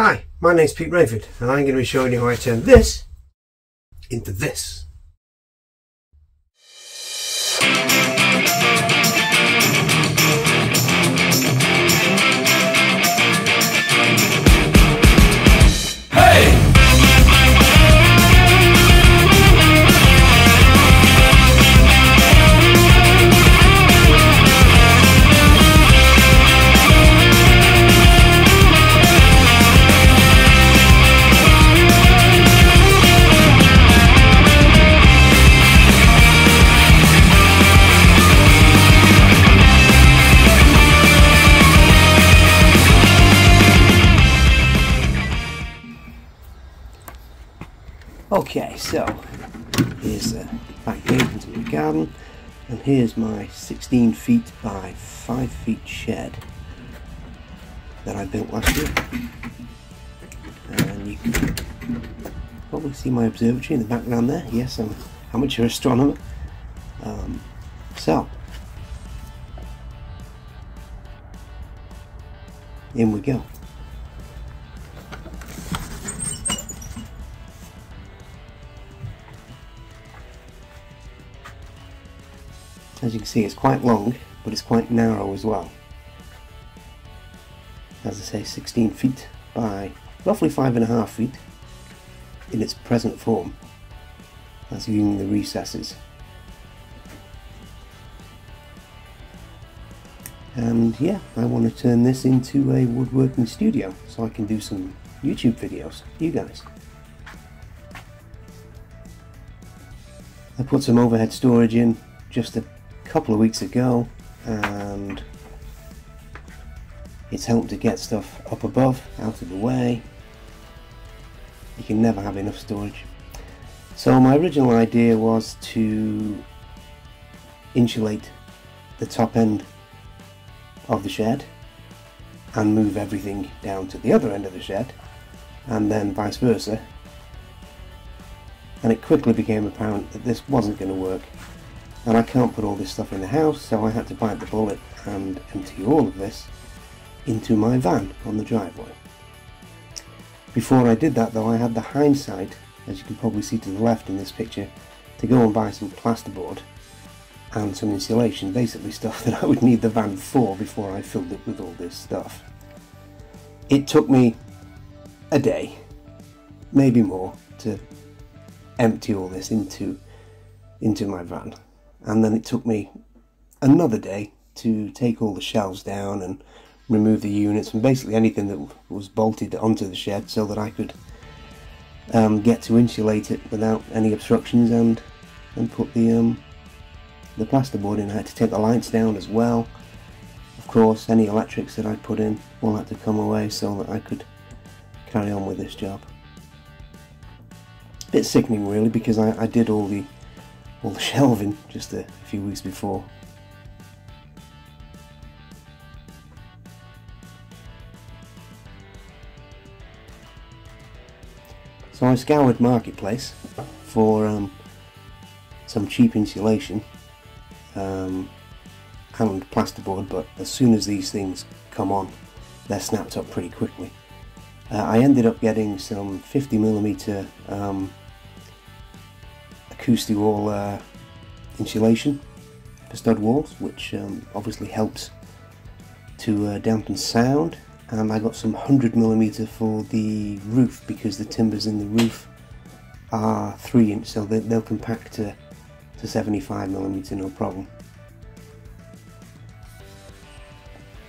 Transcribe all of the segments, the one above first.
Hi, my name's Pete Rainford and I'm going to be showing you how I turn this into this. So here's the back gate into the garden, and here's my 16 feet by 5 feet shed that I built last year. And you can probably see my observatory in the background there. Yes, I'm amateur astronomer. Um, so, in we go. As you can see it's quite long but it's quite narrow as well. As I say 16 feet by roughly five and a half feet in its present form as viewing the recesses. And yeah, I want to turn this into a woodworking studio so I can do some YouTube videos for you guys. I put some overhead storage in just a couple of weeks ago and it's helped to get stuff up above, out of the way. You can never have enough storage. So my original idea was to insulate the top end of the shed and move everything down to the other end of the shed and then vice versa and it quickly became apparent that this wasn't going to work and I can't put all this stuff in the house so I had to bite the bullet and empty all of this into my van on the driveway. Before I did that though I had the hindsight, as you can probably see to the left in this picture, to go and buy some plasterboard and some insulation, basically stuff that I would need the van for before I filled it with all this stuff. It took me a day, maybe more, to empty all this into into my van and then it took me another day to take all the shelves down and remove the units and basically anything that was bolted onto the shed so that I could um, get to insulate it without any obstructions and and put the um, the plasterboard in. I had to take the lights down as well. Of course, any electrics that I put in will have to come away so that I could carry on with this job. Bit sickening really because I, I did all the all the shelving just a few weeks before. So I scoured Marketplace for um, some cheap insulation um, and plasterboard, but as soon as these things come on, they're snapped up pretty quickly. Uh, I ended up getting some 50mm um, Acousti-Wall uh, insulation for stud walls, which um, obviously helps to uh, dampen sound. And I got some 100mm for the roof because the timbers in the roof are 3 inch, so they, will compact to, to 75mm no problem.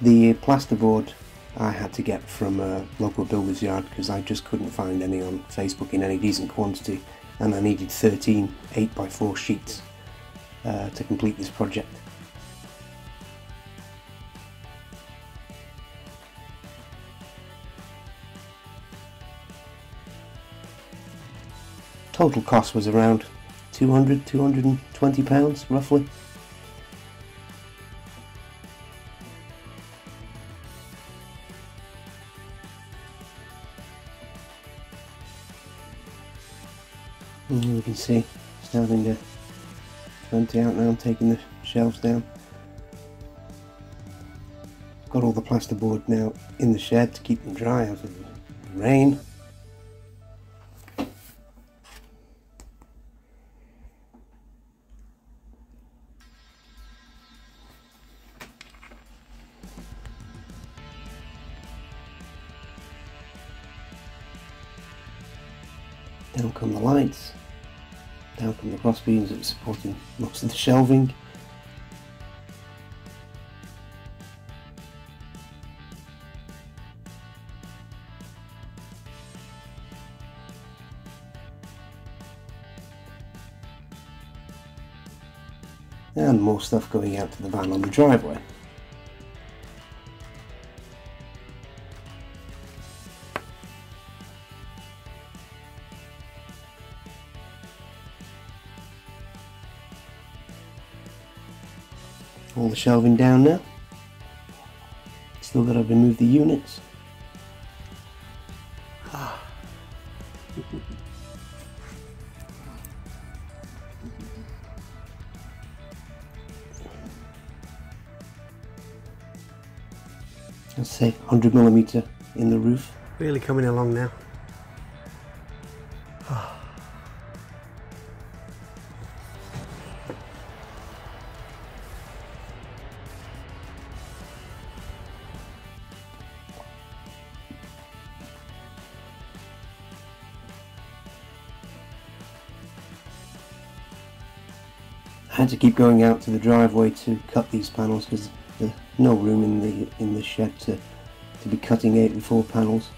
The plasterboard I had to get from a local builder's yard because I just couldn't find any on Facebook in any decent quantity and I needed 13 8x4 sheets uh, to complete this project. Total cost was around 200 220 pounds roughly. And you can see starting to empty out now, taking the shelves down. Got all the plasterboard now in the shed to keep them dry out of rain. Down come the lights. Come the cross beams that were supporting most of the shelving. And more stuff going out to the van on the driveway. All the shelving down now. Still got to remove the units. Let's say 100 millimeter in the roof. Really coming along now. Had to keep going out to the driveway to cut these panels because there's no room in the in the shed to, to be cutting 84 panels.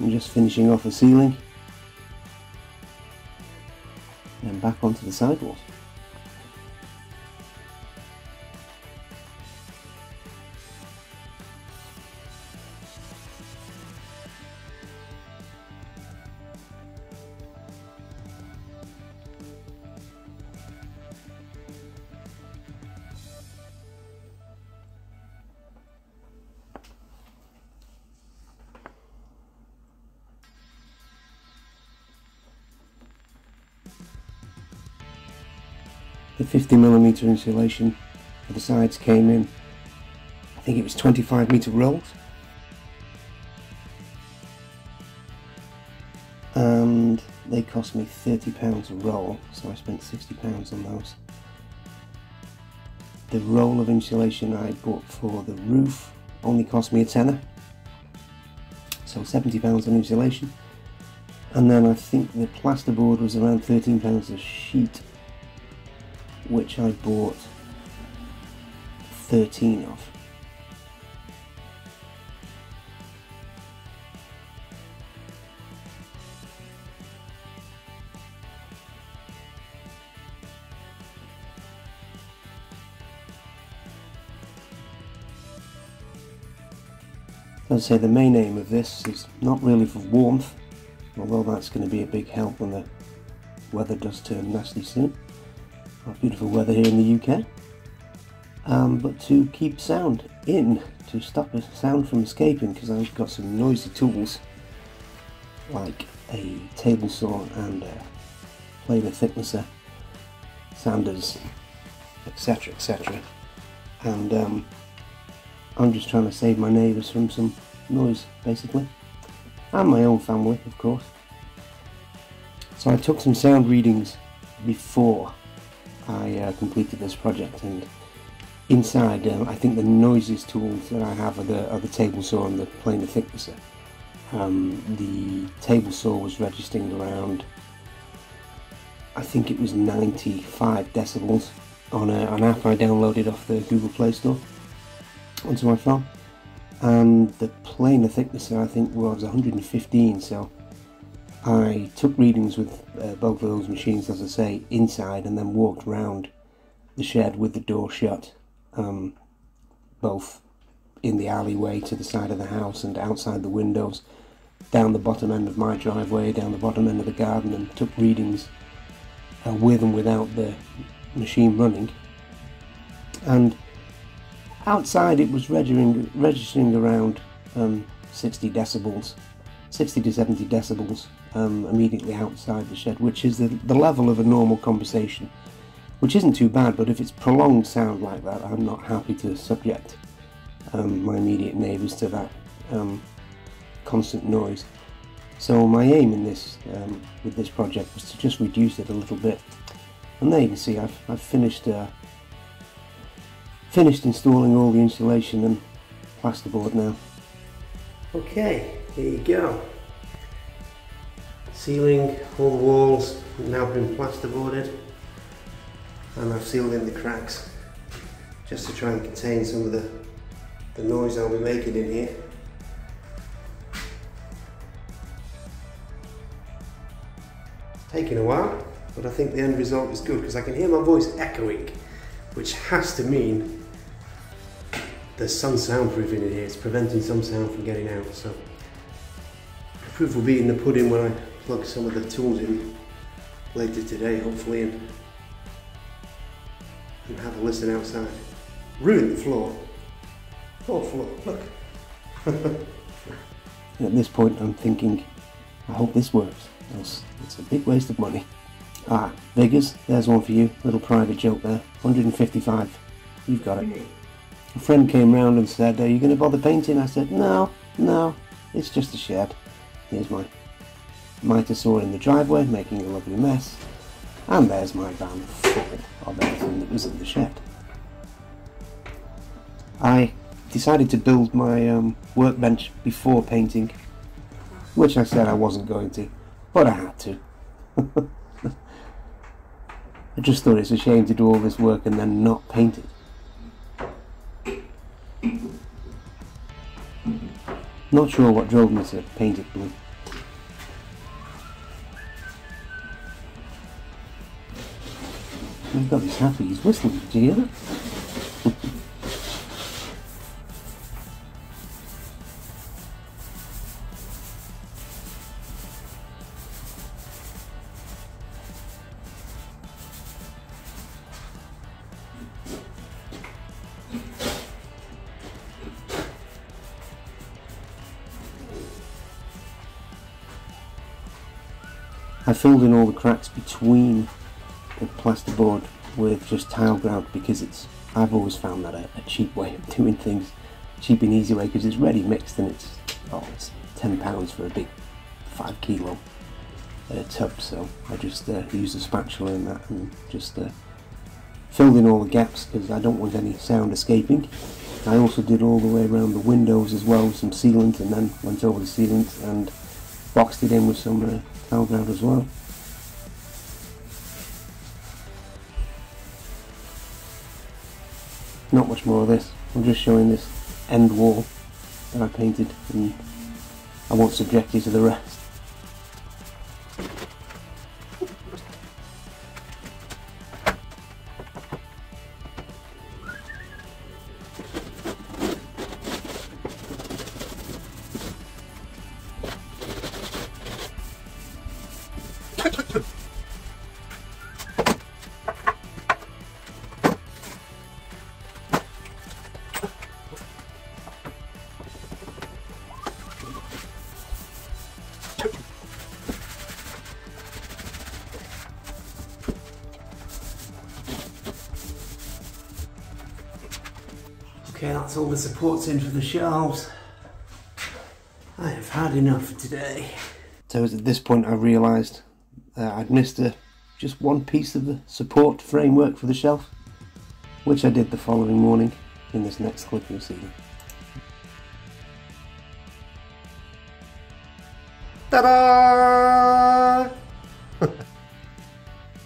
I'm just finishing off the ceiling and back onto the sidewalls. The 50 millimeter insulation for the sides came in. I think it was 25 meter rolls and they cost me 30 pounds a roll so I spent 60 pounds on those. The roll of insulation I bought for the roof only cost me a tenner. So 70 pounds on insulation. And then I think the plasterboard was around 13 pounds a sheet which I bought 13 of. As I'd say the main aim of this is not really for warmth, although that's going to be a big help when the weather does turn nasty soon beautiful weather here in the UK, um, but to keep sound in, to stop sound from escaping, because I've got some noisy tools like a table saw and a planer thicknesser, sanders, etc. etc. And um, I'm just trying to save my neighbours from some noise, basically, and my own family, of course. So I took some sound readings before I uh, completed this project and inside um, I think the noisiest tools that I have are the, are the table saw and the planer thicknesser. Um, the table saw was registering around I think it was 95 decibels on a, an app I downloaded off the Google Play Store onto my phone and the planer thicknesser I think was 115 so I took readings with uh, both of those machines, as I say, inside and then walked round the shed with the door shut, um, both in the alleyway to the side of the house and outside the windows, down the bottom end of my driveway, down the bottom end of the garden, and took readings uh, with and without the machine running. And outside it was registering, registering around um, 60 decibels 60 to 70 decibels um, immediately outside the shed, which is the, the level of a normal conversation, which isn't too bad, but if it's prolonged sound like that, I'm not happy to subject um, my immediate neighbours to that um, constant noise. So my aim in this um, with this project was to just reduce it a little bit. And there you can see I've, I've finished uh, finished installing all the insulation and plasterboard now. Okay, here you go. Sealing all the walls now been plasterboarded and I've sealed in the cracks just to try and contain some of the, the noise I'll be making in here. It's taken a while, but I think the end result is good because I can hear my voice echoing, which has to mean there's some soundproofing in here. It's preventing some sound from getting out. So the proof will be in the pudding when I plug some of the tools in later today, hopefully, and, and have a listen outside Ruin the floor. Poor floor, look. At this point I'm thinking, I hope this works, else it's a big waste of money. Ah, Viggers, there's one for you, little private joke there, 155, you've got it. A friend came round and said, are you going to bother painting? I said, no, no, it's just a shed. Here's my mitre saw in the driveway, making a lovely mess. And there's my van full of everything that was in the shed. I decided to build my um, workbench before painting, which I said I wasn't going to, but I had to. I just thought it's a shame to do all this work and then not paint it. Not sure what drove me to paint it blue. I've got he's whistling, do you hear that? I filled in all the cracks between the plasterboard with just tile grout because it's I've always found that a, a, cheap way of doing things. Cheap and easy way because it's ready mixed and it's oh it's 10 pounds for a big 5 kilo uh, tub. So I just uh, used a spatula in that and just uh, filled in all the gaps because I don't want any sound escaping. I also did all the way around the windows as well with some sealant and then went over the sealant and boxed it in with some uh, grout as well. Not much more of this. I'm just showing this end wall that I painted and I won't subject you to the rest. Okay, that's all the supports in for the shelves. I have had enough today. So at this point I realised uh, I'd missed a, just one piece of the support framework for the shelf, which I did the following morning in this next clip you'll see. Ta-da!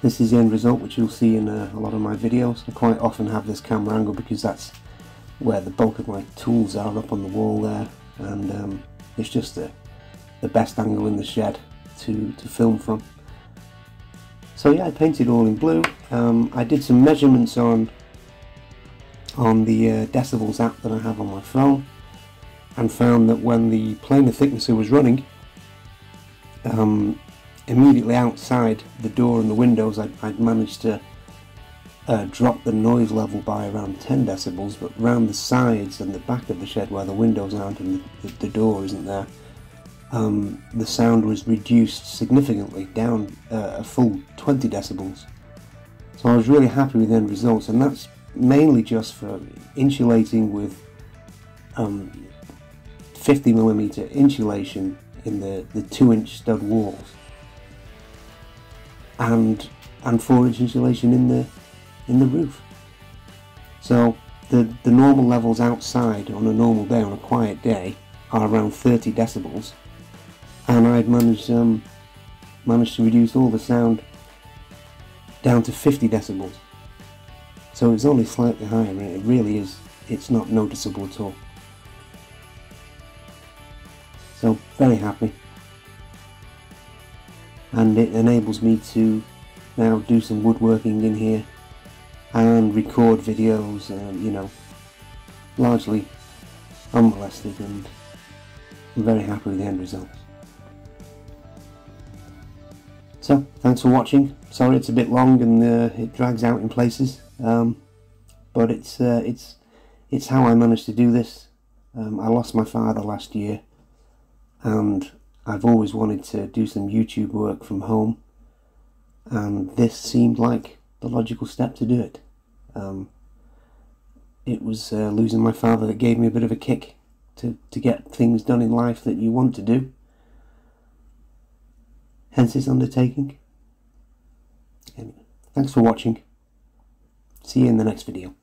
this is the end result which you'll see in uh, a lot of my videos. I quite often have this camera angle because that's where the bulk of my tools are up on the wall there and um, it's just the, the best angle in the shed to, to film from. So yeah, I painted all in blue. Um, I did some measurements on on the uh, decibels app that I have on my phone and found that when the planer thicknesser was running um, immediately outside the door and the windows I'd, I'd managed to uh, drop the noise level by around 10 decibels, but round the sides and the back of the shed where the windows aren't and the, the door isn't there, um, the sound was reduced significantly down uh, a full 20 decibels. So I was really happy with the end results, and that's mainly just for insulating with um, 50 millimeter insulation in the, the 2 inch stud walls and and 4 inch insulation in the in the roof. So the, the normal levels outside on a normal day, on a quiet day, are around 30 decibels and I'd managed um, managed to reduce all the sound down to 50 decibels. So it's only slightly higher and it really is, it's not noticeable at all. So very happy. And it enables me to now do some woodworking in here and record videos, um, you know, largely unmolested and I'm very happy with the end results. So, thanks for watching. Sorry it's a bit long and uh, it drags out in places, um, but it's uh, it's it's how I managed to do this. Um, I lost my father last year, and I've always wanted to do some YouTube work from home, and this seemed like the logical step to do it. Um, it was uh, losing my father that gave me a bit of a kick to, to get things done in life that you want to do hence this undertaking. Anyway, thanks for watching. See you in the next video.